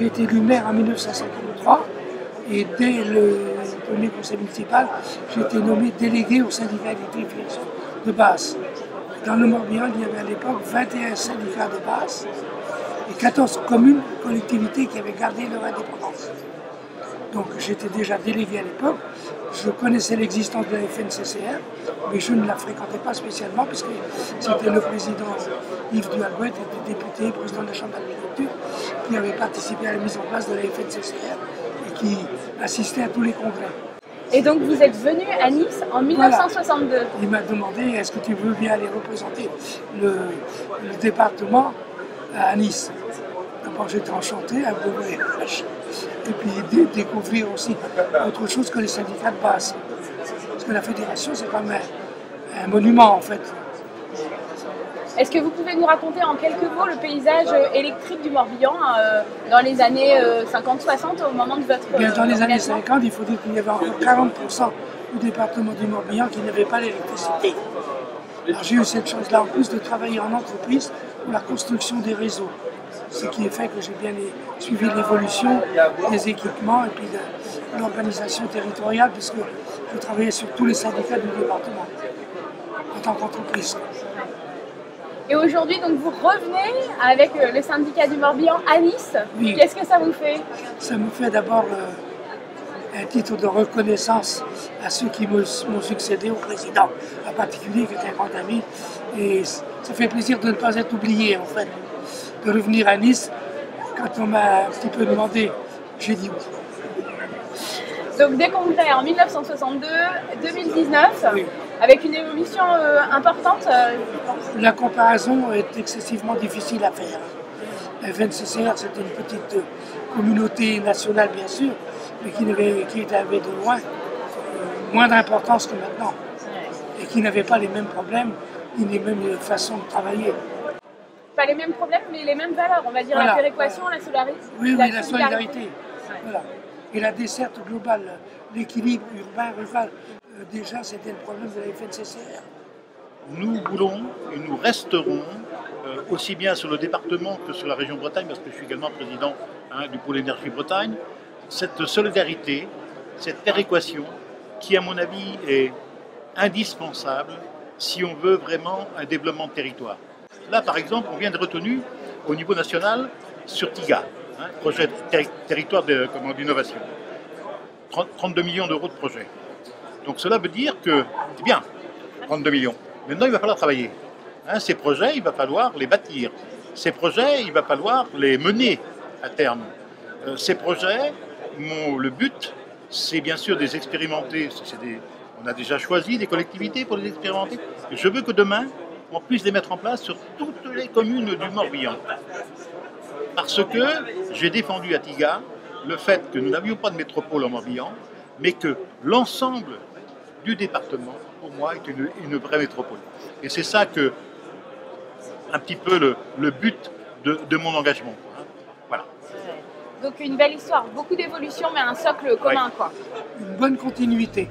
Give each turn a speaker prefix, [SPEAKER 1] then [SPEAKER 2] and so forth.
[SPEAKER 1] J'ai été élu maire en 1953 et dès le premier conseil municipal, j'ai été nommé délégué au syndicat d'électrification de base. Dans le Morbihan, il y avait à l'époque 21 syndicats de base et 14 communes, collectivités qui avaient gardé leur indépendance. Donc j'étais déjà délégué à l'époque, je connaissais l'existence de la FNCCR, mais je ne la fréquentais pas spécialement puisque c'était le président Yves Duhalgouet, qui était député, président de la Chambre d'agriculture, qui avait participé à la mise en place de la FNCCR et qui assistait à tous les congrès.
[SPEAKER 2] Et donc vous êtes venu à Nice en 1962
[SPEAKER 1] Il m'a demandé est-ce que tu veux bien aller représenter le, le département à Nice? J'étais enchanté à vous voyage et puis découvrir aussi autre chose que les syndicats de base. Parce que la fédération, c'est quand même un, monument en fait.
[SPEAKER 2] Est-ce que vous pouvez nous raconter en quelques mots le paysage électrique du Morbihan euh, dans les années 50-60 euh, au moment de votre...
[SPEAKER 1] Bien, dans les années 50, il faut dire qu'il y avait encore 40% du département du Morbihan qui n'avait pas l'électricité. J'ai eu cette chance-là en plus de travailler en entreprise pour la construction des réseaux ce qui est fait que j'ai bien suivi l'évolution des équipements et puis de l'organisation territoriale, puisque je travaillais sur tous les syndicats du département en tant qu'entreprise.
[SPEAKER 2] Et aujourd'hui, donc vous revenez avec euh, le syndicat du Morbihan à Nice. Qu'est-ce que ça vous fait?
[SPEAKER 1] Ça me fait d'abord euh, un titre de reconnaissance à ceux qui m'ont succédé au président, en particulier qui était un grand ami. Et ça fait plaisir de ne pas être oublié en fait de revenir à Nice. Quand on m'a un petit peu demandé, j'ai dit oui.
[SPEAKER 2] Donc des congrès en 1962, 2019, avec une évolution euh, importante euh,
[SPEAKER 1] La comparaison est excessivement difficile à faire. La FNCCR, c'était une petite euh, communauté nationale, bien sûr, mais qui, avait, qui avait de loin moins d'importance que maintenant, et qui n'avait pas les mêmes problèmes, ni les mêmes façons de travailler
[SPEAKER 2] pas les mêmes problèmes, mais les mêmes valeurs. On va dire la péréquation, la solidarité.
[SPEAKER 1] Oui, oui, la solidarité. Et la desserte globale, l'équilibre urbain-rural, euh, déjà c'était le problème de la FNCCR.
[SPEAKER 3] Nous voulons et nous resterons, euh, aussi bien sur le département que sur la région Bretagne, parce que je suis également président hein, du pôle énergie Bretagne, cette solidarité, cette péréquation qui, à mon avis, est indispensable si on veut vraiment un développement de territoire. Là, par exemple, on vient de retenu au niveau national sur TIGA, hein, projet territoire d'innovation. 32 millions d'euros de projet. Donc cela veut dire que, c'est bien, 32 millions. Maintenant, il va falloir travailler. Hein, ces projets, il va falloir les bâtir. Ces projets, il va falloir les mener à terme. Euh, ces projets, le but, c'est bien sûr de les expérimenter. on a déjà choisi des collectivités pour les expérimenter. Je veux que demain, on puisse les mettre en place sur toutes les communes du Morbihan. Parce que j'ai défendu à Tiga le fait que nous n'avions pas de métropole en Morbihan, mais que l'ensemble du département, pour moi, est une, vraie métropole. Et c'est ça que, un petit peu le, but de, mon engagement. Voilà.
[SPEAKER 2] Donc une belle histoire, beaucoup d'évolution, mais un socle commun. Quoi.
[SPEAKER 1] Une bonne continuité.